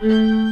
Música